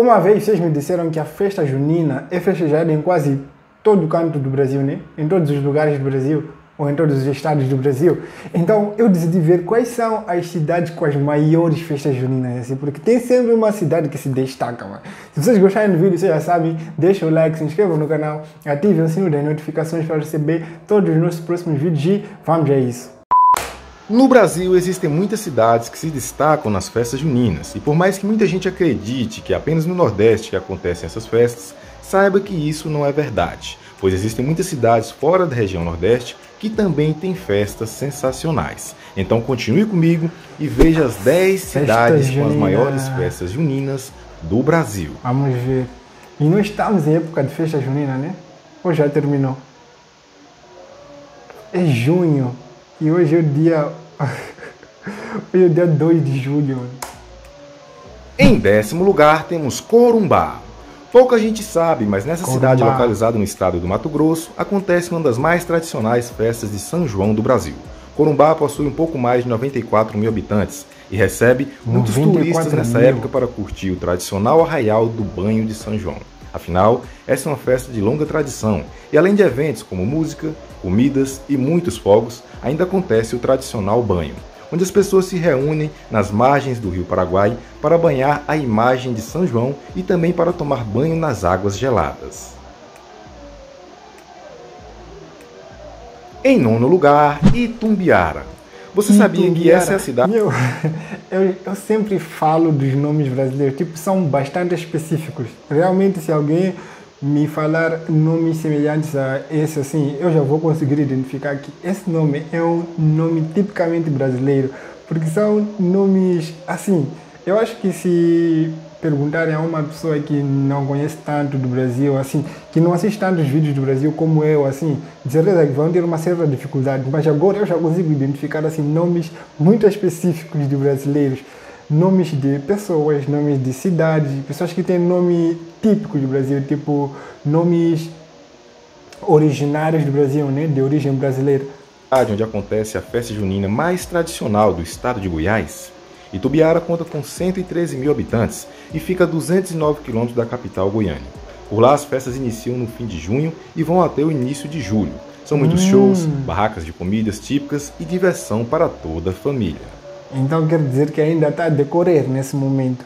Uma vez vocês me disseram que a festa junina é festejada em quase todo o canto do Brasil, né? Em todos os lugares do Brasil ou em todos os estados do Brasil. Então eu decidi ver quais são as cidades com as maiores festas juninas, assim, porque tem sempre uma cidade que se destaca, mano. Se vocês gostarem do vídeo, vocês já sabem, deixa o like, se inscrevam no canal, ativem o sininho das notificações para receber todos os nossos próximos vídeos e vamos a isso. No Brasil existem muitas cidades que se destacam nas festas juninas, e por mais que muita gente acredite que é apenas no Nordeste que acontecem essas festas, saiba que isso não é verdade, pois existem muitas cidades fora da região Nordeste que também têm festas sensacionais. Então continue comigo e veja as 10 cidades com as maiores festas juninas do Brasil. Vamos ver. E nós estamos em época de festa junina, né? Ou já terminou? É junho. E hoje é o dia. hoje é dia 2 de julho. Em décimo lugar temos Corumbá. Pouca gente sabe, mas nessa Corumbá. cidade localizada no estado do Mato Grosso, acontece uma das mais tradicionais festas de São João do Brasil. Corumbá possui um pouco mais de 94 mil habitantes e recebe muitos turistas nessa mil. época para curtir o tradicional arraial do banho de São João. Afinal, essa é uma festa de longa tradição e além de eventos como música, comidas e muitos fogos, ainda acontece o tradicional banho, onde as pessoas se reúnem nas margens do rio Paraguai para banhar a imagem de São João e também para tomar banho nas águas geladas. Em nono lugar, Itumbiara. Você sabia que essa é a cidade? Meu, eu, eu sempre falo dos nomes brasileiros, tipo, são bastante específicos. Realmente, se alguém me falar nomes semelhantes a esse, assim, eu já vou conseguir identificar que esse nome é um nome tipicamente brasileiro, porque são nomes, assim, eu acho que se perguntarem a uma pessoa que não conhece tanto do Brasil, assim, que não assiste tantos vídeos do Brasil como eu, assim, de certeza que vão ter uma certa dificuldade. Mas agora eu já consigo identificar, assim, nomes muito específicos de brasileiros. Nomes de pessoas, nomes de cidades, pessoas que têm nome típico do Brasil, tipo nomes originários do Brasil, né, de origem brasileira. Onde acontece a festa junina mais tradicional do estado de Goiás, Itubiara conta com 113 mil habitantes e fica a 209 quilômetros da capital Goiânia. Por lá, as festas iniciam no fim de junho e vão até o início de julho. São muitos hum. shows, barracas de comidas típicas e diversão para toda a família. Então quer dizer que ainda está a decorrer nesse momento.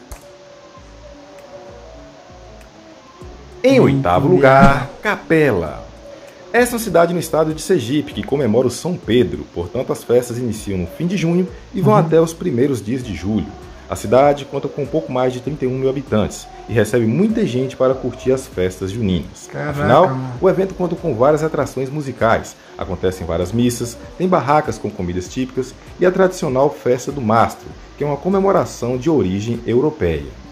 Em oitavo lugar, Capela. Essa é uma cidade no estado de Sergipe que comemora o São Pedro, portanto as festas iniciam no fim de junho e vão uhum. até os primeiros dias de julho. A cidade conta com um pouco mais de 31 mil habitantes e recebe muita gente para curtir as festas juninas. Caraca, Afinal, mano. o evento conta com várias atrações musicais, acontecem várias missas, tem barracas com comidas típicas e a tradicional Festa do Mastro, que é uma comemoração de origem europeia.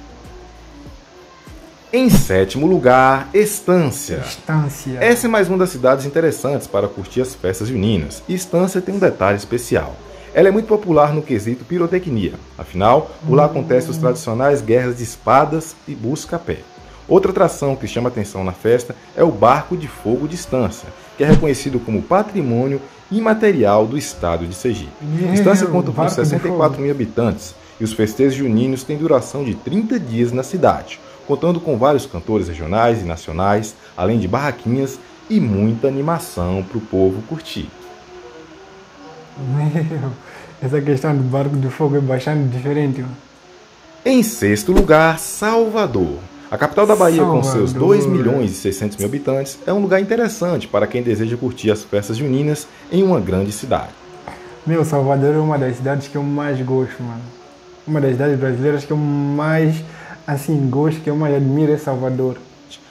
Em sétimo lugar, Estância. Estância. Essa é mais uma das cidades interessantes para curtir as festas juninas. E Estância tem um detalhe especial. Ela é muito popular no quesito pirotecnia. Afinal, por lá acontecem os tradicionais guerras de espadas e busca-pé. Outra atração que chama atenção na festa é o Barco de Fogo de Estância, que é reconhecido como patrimônio imaterial do estado de Sergipe. Meu, Estância conta com 64 mil habitantes e os festejos juninos têm duração de 30 dias na cidade contando com vários cantores regionais e nacionais, além de barraquinhas e muita animação para o povo curtir. Meu, essa questão do barco de fogo é bastante diferente. Em sexto lugar, Salvador. A capital da Bahia, Salvador. com seus 2 milhões e 600 mil habitantes, é um lugar interessante para quem deseja curtir as festas juninas em uma grande cidade. Meu, Salvador é uma das cidades que eu mais gosto, mano. Uma das cidades brasileiras que eu mais assim, gosto que eu mais admiro é Salvador.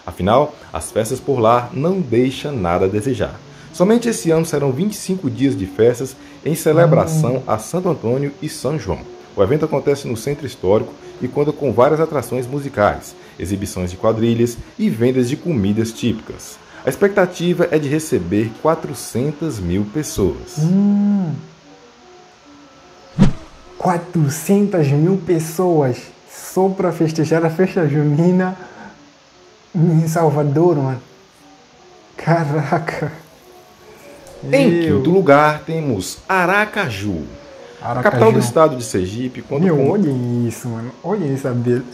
Afinal, as festas por lá não deixam nada a desejar. Somente esse ano serão 25 dias de festas em celebração a Santo Antônio e São João. O evento acontece no Centro Histórico e conta com várias atrações musicais, exibições de quadrilhas e vendas de comidas típicas. A expectativa é de receber 400 mil pessoas. Hum. 400 mil pessoas só para festejar a festa junina em Salvador, mano. Caraca. Em quinto lugar temos Aracaju. Aracaju. Capital do estado de Sergipe, quando Meu, com... olhem isso, mano. Olhem essa beleza.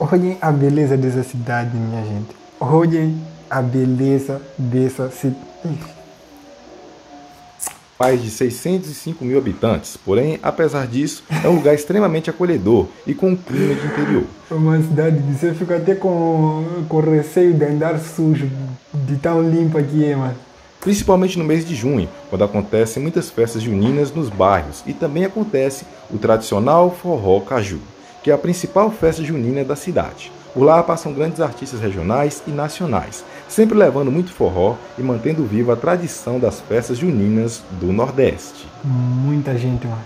Olhem a beleza dessa cidade, minha gente. Olhem a beleza dessa cidade. Mais de 605 mil habitantes, porém, apesar disso, é um lugar extremamente acolhedor e com um clima de interior. É uma cidade que você fica até com, com receio de andar sujo, de tão limpa que é, mano. Principalmente no mês de junho, quando acontecem muitas festas juninas nos bairros e também acontece o tradicional forró caju que é a principal festa junina da cidade. Por lá passam grandes artistas regionais e nacionais, sempre levando muito forró e mantendo viva a tradição das festas juninas do Nordeste. Muita gente lá.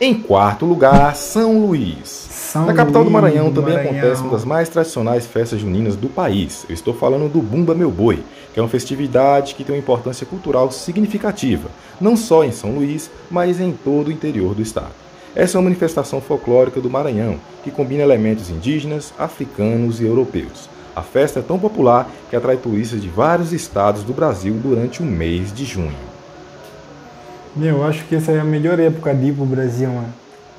Em quarto lugar, São Luís. São Na capital do Maranhão também Maranhão. acontece uma das mais tradicionais festas juninas do país. Eu estou falando do Bumba Meu Boi, que é uma festividade que tem uma importância cultural significativa, não só em São Luís, mas em todo o interior do estado. Essa é uma manifestação folclórica do Maranhão, que combina elementos indígenas, africanos e europeus. A festa é tão popular que atrai turistas de vários estados do Brasil durante o mês de junho. Eu acho que essa é a melhor época de ir para o Brasil, mano.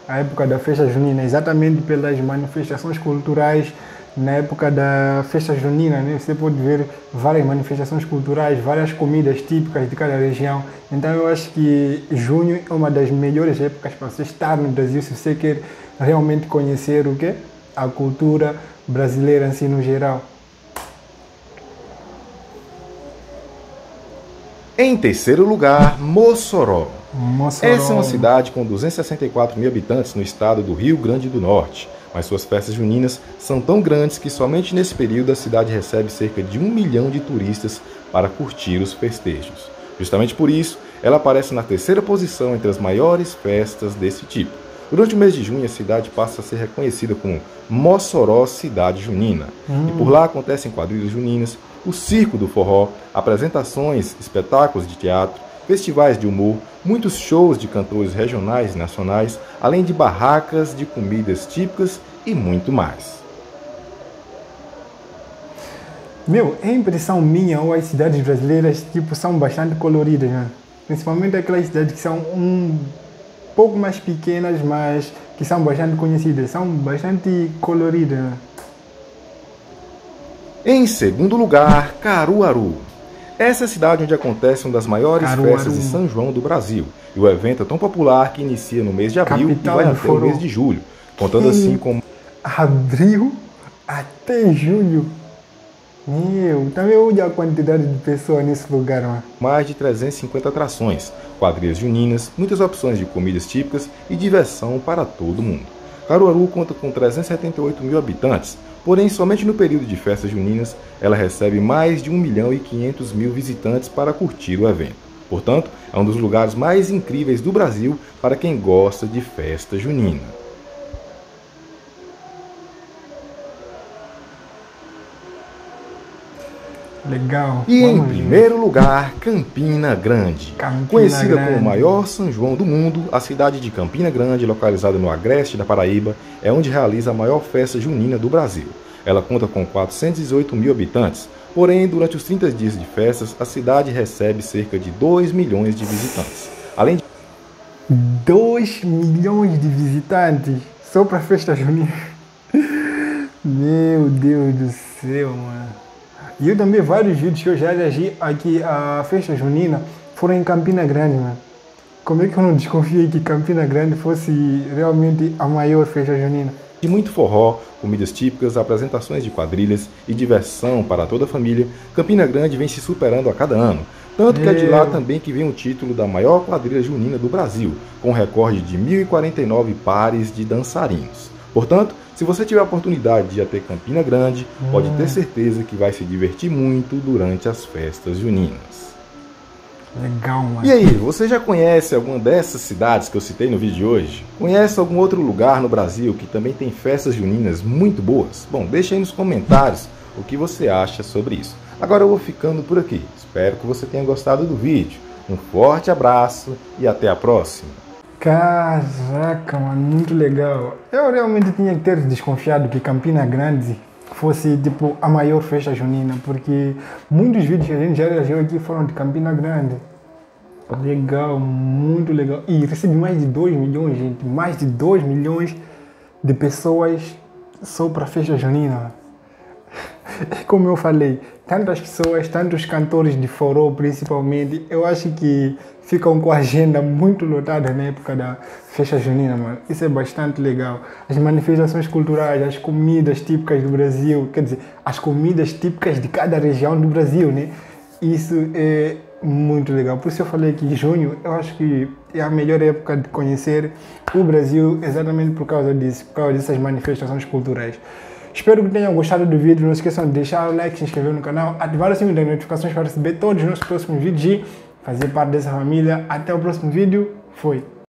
A época da festa junina, exatamente pelas manifestações culturais. Na época da festa junina, né, você pode ver várias manifestações culturais, várias comidas típicas de cada região. Então eu acho que junho é uma das melhores épocas para você estar no Brasil se você quer realmente conhecer o que? A cultura brasileira assim no geral. Em terceiro lugar, Mossoró. Mossoró. Essa é uma cidade com 264 mil habitantes no estado do Rio Grande do Norte, mas suas festas juninas são tão grandes que somente nesse período a cidade recebe cerca de um milhão de turistas para curtir os festejos. Justamente por isso, ela aparece na terceira posição entre as maiores festas desse tipo. Durante o mês de junho, a cidade passa a ser reconhecida como Mossoró Cidade Junina. Hum. E por lá acontecem quadrilhas juninas, o circo do forró, apresentações, espetáculos de teatro, festivais de humor, muitos shows de cantores regionais e nacionais, além de barracas de comidas típicas e muito mais. Meu, é impressão minha ou as cidades brasileiras tipo, são bastante coloridas, né? principalmente aquelas cidades que são um pouco mais pequenas, mas que são bastante conhecidas, são bastante coloridas. Né? Em segundo lugar, Caruaru. Essa é a cidade onde acontece uma das maiores Caruaru. festas de São João do Brasil. E o evento é tão popular que inicia no mês de abril Capital e vai até o mês de julho, contando assim com. Abril até julho. Meu, também olha a quantidade de pessoas nesse lugar, mano. Mais de 350 atrações, quadrilhas juninas, muitas opções de comidas típicas e diversão para todo mundo. Caruaru conta com 378 mil habitantes, Porém, somente no período de festas juninas, ela recebe mais de 1 milhão e 500 mil visitantes para curtir o evento. Portanto, é um dos lugares mais incríveis do Brasil para quem gosta de festa junina. Legal. E Vamos em primeiro ver. lugar, Campina Grande. Campina Conhecida Grande. como o maior São João do mundo, a cidade de Campina Grande, localizada no agreste da Paraíba, é onde realiza a maior festa junina do Brasil. Ela conta com 418 mil habitantes, porém, durante os 30 dias de festas, a cidade recebe cerca de 2 milhões de visitantes. Além de 2 milhões de visitantes só para festa junina. Meu Deus do céu, mano. E eu também, vários vídeos que eu já reagi aqui à festa junina foram em Campina Grande, mano. Como é que eu não desconfiei que Campina Grande fosse realmente a maior festa junina? De muito forró, comidas típicas, apresentações de quadrilhas e diversão para toda a família, Campina Grande vem se superando a cada ano. Tanto que é de lá também que vem o título da maior quadrilha junina do Brasil, com recorde de 1.049 pares de dançarinos. Portanto, se você tiver a oportunidade de ir até Campina Grande, hum. pode ter hum. certeza que vai se divertir muito durante as festas juninas. Legal, mano. E aí, você já conhece alguma dessas cidades que eu citei no vídeo de hoje? Conhece algum outro lugar no Brasil que também tem festas juninas muito boas? Bom, deixa aí nos comentários o que você acha sobre isso. Agora eu vou ficando por aqui. Espero que você tenha gostado do vídeo. Um forte abraço e até a próxima. Caraca, mano, muito legal. Eu realmente tinha que ter desconfiado que Campina Grande fosse tipo a maior festa junina, porque muitos vídeos que a gente já reagiu aqui foram de Campina Grande. Legal, muito legal. E recebi mais de 2 milhões, gente. Mais de 2 milhões de pessoas só para festa junina. Como eu falei, tantas pessoas, tantos cantores de forró principalmente, eu acho que ficam com a agenda muito lotada na época da festa junina, mano. Isso é bastante legal. As manifestações culturais, as comidas típicas do Brasil, quer dizer, as comidas típicas de cada região do Brasil, né? Isso é muito legal. Por isso eu falei que junho, eu acho que é a melhor época de conhecer o Brasil, exatamente por causa disso, por causa dessas manifestações culturais. Espero que tenham gostado do vídeo. Não esqueçam de deixar o like, se inscrever no canal, ativar o sininho das notificações para receber todos os nossos próximos vídeos fazer parte dessa família. Até o próximo vídeo. Fui!